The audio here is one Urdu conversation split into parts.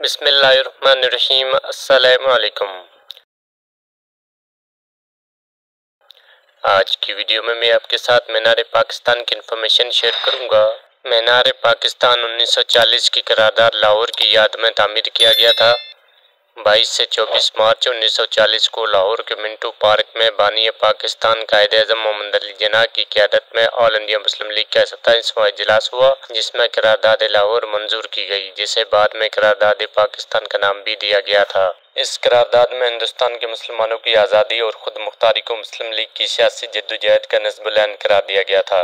بسم اللہ الرحمن الرحیم، السلام علیکم۔ آج کی ویڈیو میں میں آپ کے ساتھ مینار پاکستان کی انفارمیشن شیئر کروں گا۔ مینار پاکستان انیس سو چالیس کی قرارداد لاہور کی یاد میں تعمیر کیا گیا تھا۔ بائیس سے چوبیس مارچ انیس سو چالیس کو لاہور کے منٹو پارک میں بانی پاکستان قائد اعظم محمد علی جناح کی قیادت میں آل انڈیا مسلم لیگ کا ستائیسواں اجلاس ہوا، جس میں قرارداد لاہور منظور کی گئی، جسے بعد میں قرارداد پاکستان کا نام بھی دیا گیا تھا۔ اس قرارداد میں ہندوستان کے مسلمانوں کی آزادی اور خود مختاری کو مسلم لیگ کی سیاسی جدوجہد کا نصب العین قرار دیا گیا تھا۔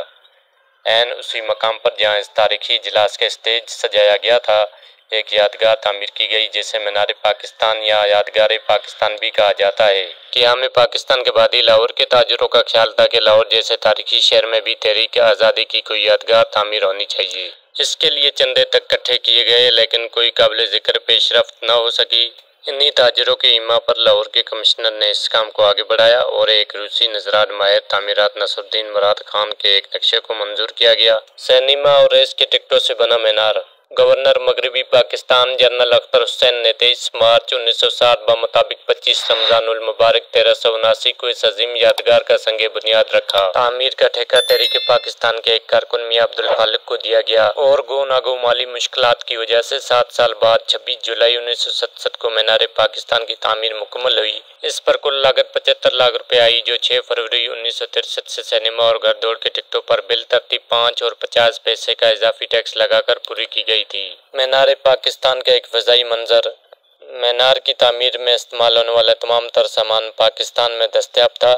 این اسی مقام پر جہاں اس تاریخی اجلاس کا اسٹیج سجایا گیا تھا ایک یادگار تعمیر کی گئی، جسے مینار پاکستان یا یادگار پاکستان بھی کہا جاتا ہے۔ قیام پاکستان کے بعد ہی لاہور کے تاجروں کا خیال تھا کہ لاہور جیسے تاریخی شہر میں بھی تحریک آزادی کی کوئی یادگار تعمیر ہونی چاہیے۔ اس کے لیے چندے تک کٹھے کیے گئے، لیکن کوئی قابل ذکر پیش رفت نہ ہو سکی۔ انہی تاجروں کے ایما پر لاہور کے کمشنر نے اس کام کو آگے بڑھایا اور ایک روسی نظرات ماہر تعمیرات نصر الدین مراد خان کے ایک نقشے کو منظور کیا گیا۔ سینما اور ریس کے ٹکٹوں سے بنا مینار۔ گورنر مغربی پاکستان جنرل اختر حسین نے تیئیس مارچ انیس سو ساٹھ بمطابق پچیس رمضان المبارک تیرہ سو اناسی کو اس عظیم یادگار کا سنگ بنیاد رکھا۔ تعمیر کا ٹھیکہ تحریک پاکستان کے ایک کارکن میاں عبدالخالق کو دیا گیا اور گو ناگو مالی مشکلات کی وجہ سے سات سال بعد چھبیس جولائی انیس سو ستسٹھ کو مینار پاکستان کی تعمیر مکمل ہوئی۔ اس پر کل لاگت پچہتر لاکھ روپے آئی جو چھ فروری انیس سو ترسٹھ سے سینما اور گھر دوڑ کے ٹکٹوں پر بل ترتیب پانچ اور پچاس پیسے کا اضافی ٹیکس لگا کر پوری کی گئی۔ تھی مینار پاکستان کا ایک فضائی منظر۔ مینار کی تعمیر میں استعمال ہونے والا تمام تر سامان پاکستان میں دستیاب تھا۔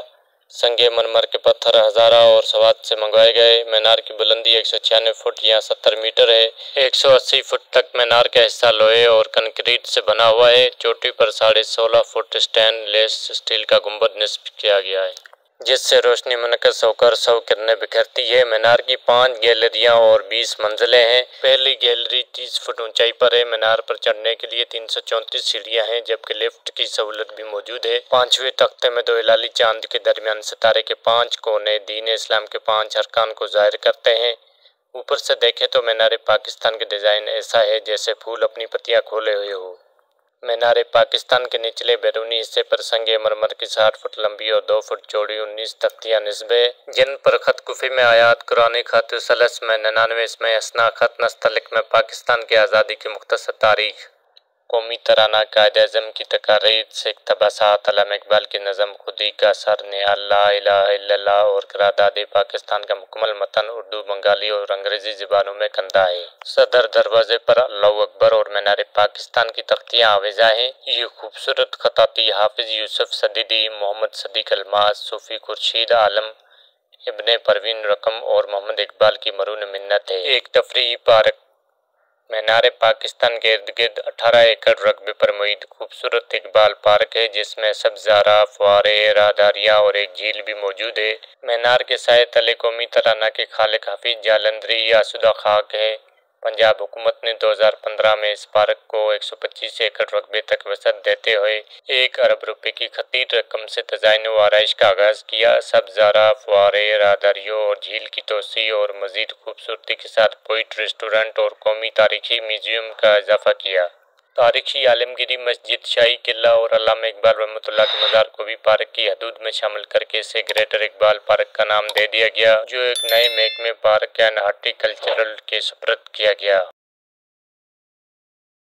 سنگ مرمر کے پتھر ہزارہ اور سوات سے منگوائے گئے۔ مینار کی بلندی ایک سو چھیانوے فٹ یا ستر میٹر ہے۔ ایک سو اسی فٹ تک مینار کا حصہ لوہے اور کنکریٹ سے بنا ہوا ہے۔ چوٹی پر ساڑھے سولہ فٹ سٹین لیس اسٹیل کا گنبد نصب کیا گیا ہے۔ جس سے روشنی منعقد ہو کر سو کرنے بکھرتی ہے۔ مینار کی پانچ گیلریاں اور بیس منزلیں ہیں۔ پہلی گیلری تیس فٹ اونچائی پر ہے۔ مینار پر چڑھنے کے لیے تین سو چونتیس سیڑھیاں ہیں، جبکہ لفٹ کی سہولت بھی موجود ہے۔ پانچویں تختے میں دو ہلالی چاند کے درمیان ستارے کے پانچ کونے دین اسلام کے پانچ ارکان کو ظاہر کرتے ہیں۔ اوپر سے دیکھیں تو مینار پاکستان کے ڈیزائن ایسا ہے جیسے پھول اپنی پتیاں کھولے ہوئے ہو مینار پاکستان کے نچلے بیرونی حصے پر سنگ مرمر کی ساٹھ فٹ لمبی اور دو فٹ چوڑی انیس تختیاں نصبے، جن پر خط کفی میں آیات، قرآن خط سلس میں ننانوے، اس میں اسنا خط، نستلق میں پاکستان کی آزادی کی مختصر تاریخ۔ قومی ترانہ قائد اعظم کی تقاریر سے اقتباسات، علامہ اقبال کی نظم خودی کا سر نہال لا الہ الا اللہ اور قرارداد پاکستان کا مکمل متن اردو، بنگالی اور انگریزی زبانوں میں کندہ ہے صدر دروازے پر اللہ اکبر اور مینار پاکستان کی تختیاں آویزہ ہیں۔ یہ خوبصورت خطاطی حافظ یوسف صدیدی، محمد صدیق الماس، صوفی خورشید عالم، ابن پروین رقم اور محمد اقبال کی مرون منت ہے۔ ایک تفریحی پارک مینار پاکستان کے ارد گرد اٹھارہ ایکڑ رقبے پر محیط خوبصورت اقبال پارک ہے، جس میں سبزارہ فوارے راہداریاں اور ایک جھیل بھی موجود ہے۔ مینار کے سائے تلے قومی ترانہ کے خالق حفیظ جالندری آسودہ خاک ہے۔ پنجاب حکومت نے دو ہزار پندرہ میں اس پارک کو ایک سو پچیس ایکڑ رقبے تک وسعت دیتے ہوئے ایک ارب روپے کی خطیر رقم سے تزائن و آرائش کا آغاز کیا۔ سبزارہ فوارے راہداریوں اور جھیل کی توسیع اور مزید خوبصورتی کے ساتھ پوئٹ ریسٹورنٹ اور قومی تاریخی میوزیم کا اضافہ کیا۔ تاریخی عالمگیری مسجد شاہی قلعہ اور علامہ اقبال رحمۃ اللہ کے مزار کو بھی پارک کی حدود میں شامل کر کے اسے گریٹر اقبال پارک کا نام دے دیا گیا، جو ایک نئے محکمے پارک اینڈ ہارٹی کلچرل کے سپرد کیا گیا۔